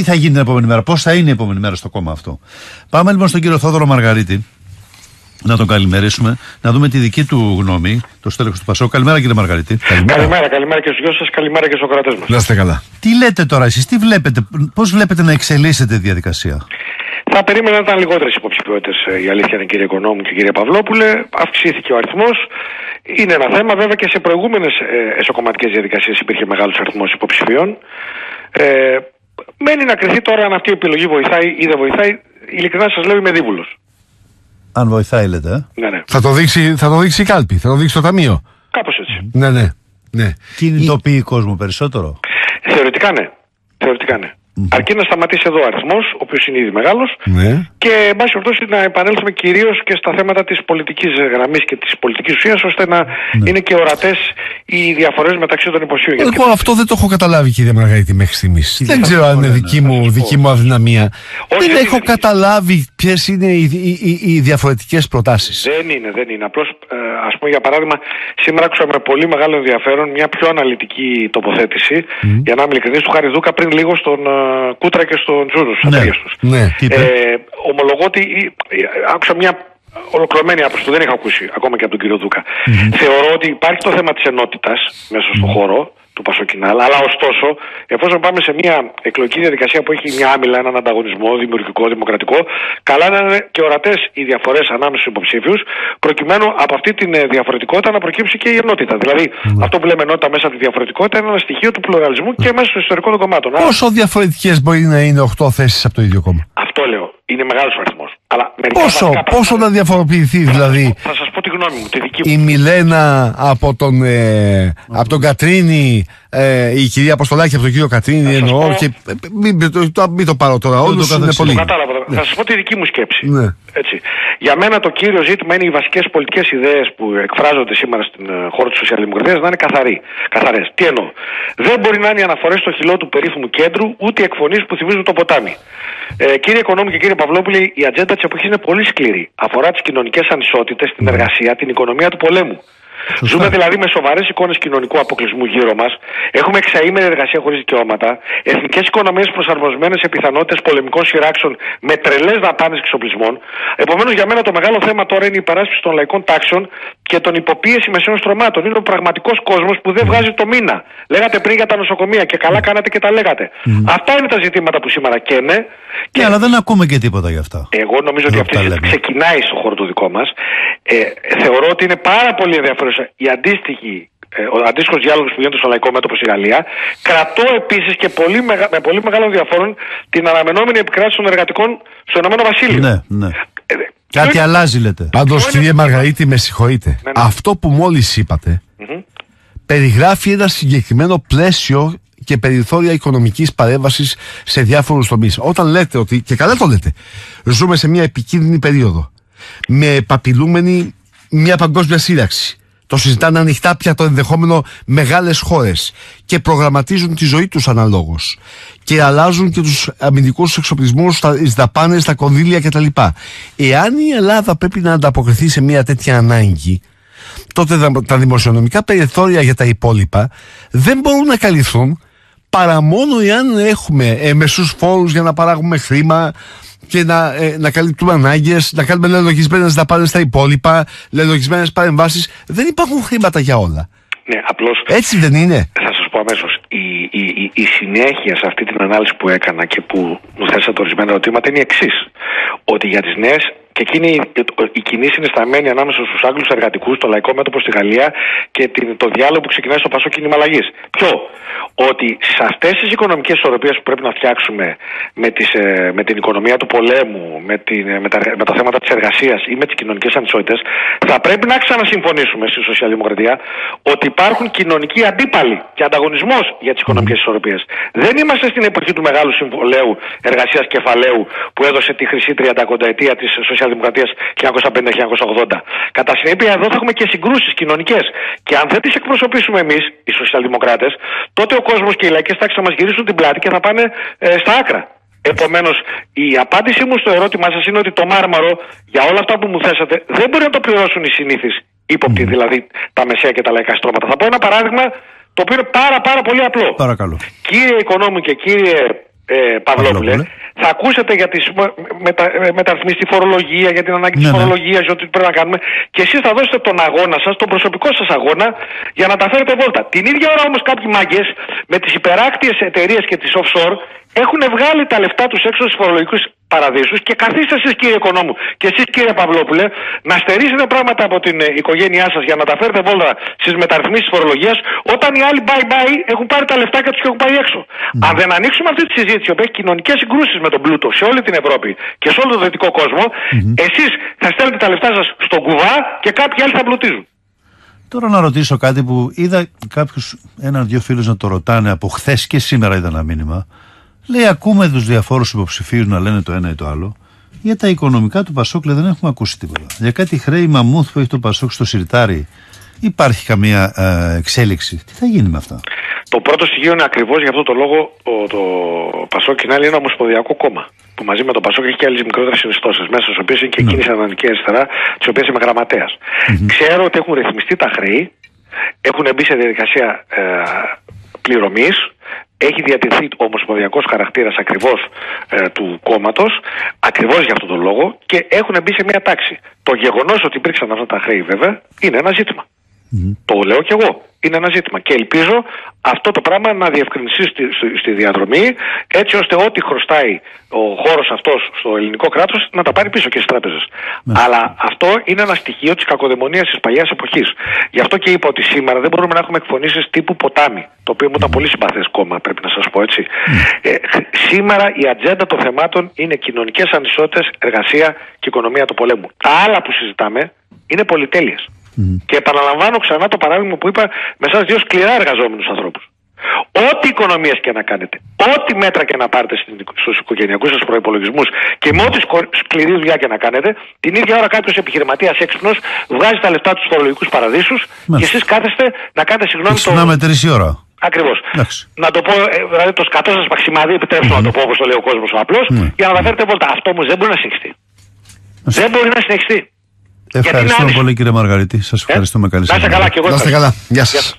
τι θα γίνει την επόμενη μέρα, πώς θα είναι η επόμενη μέρα στο κόμμα αυτό. Πάμε λοιπόν στον κύριο Θόδωρο Μαργαρίτη. Να τον καλημερίσουμε, να δούμε τη δική του γνώμη, το στέλεχος του Πασό. Καλημέρα κύριε Μαργαρίτη. Καλημέρα, καλημέρα, καλημέρα και στους γιος σας, καλημέρα και στους κρατέ μας. Να είστε καλά. Τι λέτε τώρα εσείς, τι βλέπετε, πώς βλέπετε να εξελίσσεται η διαδικασία; Θα περίμενα να ήταν λιγότερες υποψηφιότητες η αλήθεια είναι κύριε Οικονόμου και κύριε Παυλόπουλε. Αυξήθηκε ο αριθμός. Είναι ένα θέμα, βέβαια και σε προηγούμενες ε, εσωκομματικές διαδικασίες υπήρχε μεγάλος αριθμός υποψηφίων. Ε, μένει να κρυθεί τώρα αν αυτή η επιλογή βοηθάει ή δεν βοηθάει. Ειλικρινά σας λέω είμαι δίβουλο. Αν βοηθάει, λέτε. Ε; Ναι, ναι. Θα το δείξει, θα το δείξει η κάλπη, θα το δείξει το ταμείο. Κάπως έτσι. Ναι, ναι. ναι. Κινητοποιεί κόσμο περισσότερο; Θεωρητικά ναι. Θεωρητικά ναι. Mm-hmm. Αρκεί να σταματήσει εδώ ο αριθμός, ο οποίος είναι ήδη μεγάλος. Ναι. Και, εν πάση περιπτώσει, να επανέλθουμε κυρίως και στα θέματα της πολιτικής γραμμής και της πολιτικής ουσίας, ώστε να ναι. είναι και ορατές οι διαφορές μεταξύ των υποψηφίων. Εγώ και... αυτό δεν το έχω καταλάβει, κύριε Μαργαρίτη, μέχρι στιγμής. Δεν ξέρω αν είναι δική μου, δική μου αδυναμία. Όχι, δεν, δεν έχω είναι... καταλάβει ποιες είναι οι, οι, οι, οι διαφορετικές προτάσεις. Δεν είναι, δεν είναι. Απλώς, ε, ας πούμε, για παράδειγμα, σήμερα άκουσα με πολύ μεγάλο ενδιαφέρον μια πιο αναλυτική τοποθέτηση, mm. για να είμαι ειλικρινής, του Χαριδούκα πριν λίγο στον ε, Κούτρα και στον Τζούρου, στου ναι. τους. Ναι, ε, ομολογώ ότι άκουσα μια ολοκληρωμένη άποψη που δεν είχα ακούσει ακόμα και από τον κύριο Δούκα. Mm-hmm. Θεωρώ ότι υπάρχει το θέμα της ενότητας μέσα στον mm-hmm. χώρο του Πασοκινάλ. Αλλά ωστόσο, εφόσον πάμε σε μια εκλογική διαδικασία που έχει μια άμυλα, έναν ανταγωνισμό δημιουργικό, δημοκρατικό, καλά να είναι και ορατές οι διαφορές ανάμεσα στους υποψήφιους, προκειμένου από αυτή τη ε, διαφορετικότητα να προκύψει και η ενότητα. Δηλαδή, ναι. αυτό που λέμε ενότητα μέσα από τη διαφορετικότητα είναι ένα στοιχείο του πλουραλισμού και μέσα στο ιστορικό των κομμάτων. Πόσο διαφορετικές μπορεί να είναι 8 θέσεις από το ίδιο κόμμα; Αυτό λέω. Είναι μεγάλος ο αριθμό. Πόσο, πόσο να διαφοροποιηθεί, δηλαδή. Θα σας πω τη γνώμη μου, τη δική μου. Η Μιλένα από τον, ε, από τον Κατρίνη, ε, η κυρία Αποστολάκη από τον κύριο Κατρίνη, εννοώ. Πω... Και, ε, μην, το, μην το πάρω τώρα, όλους είναι πολύ. Κατάλαβα. Ναι. Θα σας πω τη δική μου σκέψη. Ναι. Έτσι. Για μένα το κύριο ζήτημα είναι οι βασικές πολιτικές ιδέες που εκφράζονται σήμερα στην ε, χώρα της Σοσιαλδημοκρατίας να είναι καθαρές. Τι εννοώ; Δεν μπορεί να είναι οι αναφορές στο χειλό του περίφημου κέντρου, ούτε οι εκφωνήσεις που θυμίζουν το ποτάμι. Ε, κύριε Οικονόμη και κύριε Παυλόπουλη, η ατζέντα τη εποχή είναι πολύ σκληρή. Αφορά τις κοινωνικές ανισότητες, την ναι. εργασία, την οικονομία του πολέμου. Σωστά. Ζούμε δηλαδή με σοβαρές εικόνες κοινωνικού αποκλεισμού γύρω μας. Έχουμε εξαήμερη εργασία χωρίς δικαιώματα. Εθνικές οικονομίες προσαρμοσμένες σε πιθανότητες πολεμικών σειράξεων με τρελές δαπάνες εξοπλισμών. Επομένως, για μένα το μεγάλο θέμα τώρα είναι η υπεράσπιση των λαϊκών τάξεων και τον υποπίεση μεσαίων στρωμάτων. Είναι ο πραγματικός κόσμος που δεν βγάζει το μήνα. Λέγατε πριν για τα νοσοκομεία και καλά κάνατε και τα λέγατε. Mm. Αυτά είναι τα ζητήματα που σήμερα καίνε. Και... Ναι, αλλά δεν ακούμε και τίποτα γι' αυτά. Εγώ νομίζω ότι αυτή ξεκινάει στο χώρο του δικό μας. Ε, θεωρώ ότι είναι πάρα πολύ ενδιαφέρον η αντίστοιχη ε, ο αντίστοιχος διάλογος που γίνεται στο λαϊκό μέτωπο στη Γαλλία. Κρατώ επίσης και πολύ μεγα, με πολύ μεγάλο ενδιαφέρον την αναμενόμενη επικράτηση των εργατικών στο Ηνωμένο Βασίλειο. Ναι, ναι. Ε, Κάτι και... αλλάζει, λέτε. Πάντως, είναι... κύριε Μαργαρίτη, με συγχωρείτε. Ναι, ναι. Αυτό που μόλις είπατε mm-hmm. περιγράφει ένα συγκεκριμένο πλαίσιο και περιθώρια οικονομικής παρέμβασης σε διάφορους τομείς. Όταν λέτε ότι, και καλά το λέτε, ζούμε σε μια επικίνδυνη περίοδο με επαπειλούμενη μια παγκόσμια σύραξη. Το συζητάνε ανοιχτά πια το ενδεχόμενο μεγάλες χώρες και προγραμματίζουν τη ζωή τους αναλόγως. Και αλλάζουν και τους αμυντικούς εξοπλισμούς, τις δαπάνες, τα κονδύλια κτλ. Εάν η Ελλάδα πρέπει να ανταποκριθεί σε μια τέτοια ανάγκη, τότε τα δημοσιονομικά περιθώρια για τα υπόλοιπα δεν μπορούν να καλυφθούν παρά μόνο εάν έχουμε εμεσού φόρους για να παράγουμε χρήμα, και να, ε, να καλύπτουμε ανάγκες, να κάνουμε λελογισμένε δαπάνε στα υπόλοιπα, λελογισμένε παρεμβάσεις. Δεν υπάρχουν χρήματα για όλα. Ναι, απλώς, Έτσι δεν είναι. Θα σας πω αμέσως. Η, η, η, η, συνέχεια σε αυτή την ανάλυση που έκανα και που μου θέσατε ορισμένα ερωτήματα είναι η εξής. Ότι για τις νέες και εκείνη η κοινή συνισταμένη ανάμεσα στους Άγγλους εργατικούς, το λαϊκό μέτωπο στη Γαλλία και την, το διάλογο που ξεκινάει στο Πασό Κίνημα Αλλαγής. Ποιο; Ότι σε αυτές τις οικονομικές ισορροπίες που πρέπει να φτιάξουμε με, τις, ε, με την οικονομία του πολέμου, με, την, με, τα, με τα θέματα της εργασίας ή με τις κοινωνικές ανισότητες, θα πρέπει να ξανασυμφωνήσουμε στη Σοσιαλδημοκρατία ότι υπάρχουν κοινωνικοί αντίπαλοι και ανταγωνισμός για τις οικονομικές ισορροπίες. Δεν είμαστε στην εποχή του μεγάλου συμβολέου εργασίας κεφαλαίου που έδωσε τη χρυσή 30 ετία της Σοσιαλδημοκρατίας 1950-1980. Κατά συνέπεια, εδώ θα έχουμε και συγκρούσεις κοινωνικές. Και αν δεν τις εκπροσωπήσουμε εμείς, οι Σοσιαλδημοκράτες, τότε ο κόσμος και οι λαϊκές τάξεις θα μας γυρίσουν την πλάτη και θα πάνε ε, στα άκρα. Επομένως, η απάντησή μου στο ερώτημά σας είναι ότι το μάρμαρο για όλα αυτά που μου θέσατε δεν μπορεί να το πληρώσουν οι συνήθεις ύποπτοι, δηλαδή τα μεσαία και τα λαϊκά στρώματα. Θα πω ένα παράδειγμα το οποίο είναι πάρα πάρα πολύ απλό. Παρακαλώ. Κύριε Οικονόμου και κύριε ε, Παυλόπουλε, θα ακούσετε για τις μετα, ε, μεταρρυθμίσεις στη φορολογία, για την ανάγκη ναι, της ναι. φορολογίας, για ό,τι πρέπει να κάνουμε και εσείς θα δώσετε τον αγώνα σας, τον προσωπικό σας αγώνα για να τα φέρετε βόλτα. Την ίδια ώρα όμως κάποιοι μάγκες με τις υπεράκτιες εταιρείες και τις offshore έχουν βγάλει τα λεφτά τους έξω στους φορολογικούς παραδείσους και καθίστε εσείς κύριε Οικονόμου και εσείς κύριε Παυλόπουλε να στερήσετε πράγματα από την ε, οικογένειά σας για να τα φέρετε βόλτα στις μεταρρυθμίσεις της φορολογίας όταν οι άλλοι bye bye έχουν πάρει τα λεφτάκια τους και έχουν πάει έξω. Mm. Αν δεν ανοίξουμε αυτή τη συζήτηση που έχει κοινωνικές συγκρούσεις με τον πλούτο σε όλη την Ευρώπη και σε όλο τον δυτικό κόσμο, mm-hmm. εσείς θα στέλνετε τα λεφτά σας στον κουβά και κάποιοι άλλοι θα πλουτίζουν. Τώρα να ρωτήσω κάτι που είδα κάποιους, έναν-δύο φίλους να το ρωτάνε από χθες και σήμερα είδα ένα μήνυμα. Λέει, ακούμε τους διαφόρους υποψηφίους να λένε το ένα ή το άλλο. Για τα οικονομικά του Πασόκ δεν έχουμε ακούσει τίποτα. Για κάτι χρέη μαμούθ που έχει το Πασόκ στο σιρτάρι, υπάρχει καμία ε, εξέλιξη. Τι θα γίνει με αυτά; Το πρώτο στοιχείο είναι ακριβώς για αυτό το λόγο ο, το Πασόκ είναι ένα ομοσπονδιακό κόμμα. Που μαζί με το Πασόκ έχει και άλλες μικρότερες συνιστώσεις. Μέσα στις οποίες είναι και εκείνης η ανανική αριστερά, τη οποία είμαι γραμματέας. Mm-hmm. Ξέρω ότι έχουν ρυθμιστεί τα χρέη, έχουν μπει σε διαδικασία ε, πληρωμής έχει διατηρηθεί ο ομοσπονδιακός χαρακτήρας ακριβώς ε, του κόμματος, ακριβώς για αυτόν τον λόγο και έχουν μπει σε μια τάξη. Το γεγονός ότι υπήρξαν αυτά τα χρέη, βέβαια, είναι ένα ζήτημα. Το λέω κι εγώ. Είναι ένα ζήτημα. Και ελπίζω αυτό το πράγμα να διευκρινιστεί στη, στη, διαδρομή, έτσι ώστε ό,τι χρωστάει ο χώρος αυτός στο ελληνικό κράτος να τα πάρει πίσω και στις τράπεζες. Αλλά αυτό είναι ένα στοιχείο της κακοδαιμονίας της παλιάς εποχής. Γι' αυτό και είπα ότι σήμερα δεν μπορούμε να έχουμε εκφωνήσεις τύπου ποτάμι, το οποίο μου ήταν πολύ συμπαθές κόμμα, πρέπει να σας πω έτσι. Ε, σήμερα η ατζέντα των θεμάτων είναι κοινωνικές ανισότητες, εργασία και οικονομία του πολέμου. Τα άλλα που συζητάμε είναι πολυτέλειες. Και επαναλαμβάνω ξανά το παράδειγμα που είπα με εσάς δύο σκληρά εργαζόμενους ανθρώπους. Ό,τι οικονομίες και να κάνετε, ό,τι μέτρα και να πάρετε στους οικογενειακούς σας προπολογισμού και με ό,τι σκληρή δουλειά και να κάνετε, την ίδια ώρα κάποιος επιχειρηματίας έξυπνος βγάζει τα λεφτά του φορολογικού παραδείσους και εσείς κάθεστε να κάνετε συγγνώμη. Και το... μετρήσει ώρα. Ακριβώς. Να το πω, ε, δηλαδή το σκατό σας παξιμάδι, επιτρέψτε mm-hmm. να το πω όπως το λέει ο κόσμος απλό, mm-hmm. για να τα φέρετε βόλτα. Αυτό όμως δεν μπορεί να συνεχιστεί. Δεν μπορεί να συνεχιστεί. Ευχαριστούμε πολύ κύριε Μαργαρίτη. Σας ε, ευχαριστούμε. Καλή Να είστε καλά και εγώ. Να είστε καλά. Γεια σας.